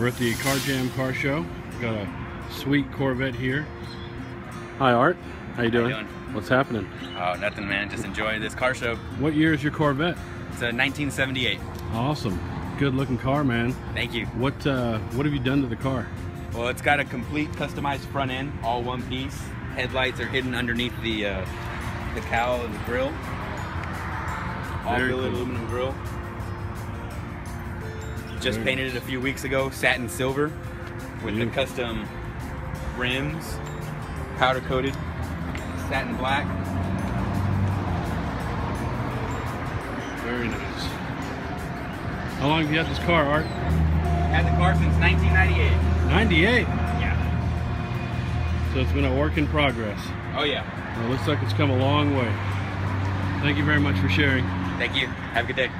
We're at the Car Jam Car Show. Got a sweet Corvette here. Hi Art, how you doing? doing? What's happening? Oh, nothing, man. Just enjoying this car show. What year is your Corvette? It's a 1978. Awesome, good looking car, man. Thank you. What uh, what have you done to the car? Well, it's got a complete customized front end, all one piece. Headlights are hidden underneath the uh, the cowl and the grill. All Very billet cool. aluminum grill. Just Very painted it a few weeks ago, satin silver, with the mm. custom rims, powder coated, satin black. Very nice. How long have you had this car, Art? Had the car since 1998. 98. Yeah. So it's been a work in progress. Oh yeah. Well, it looks like it's come a long way. Thank you very much for sharing. Thank you. Have a good day.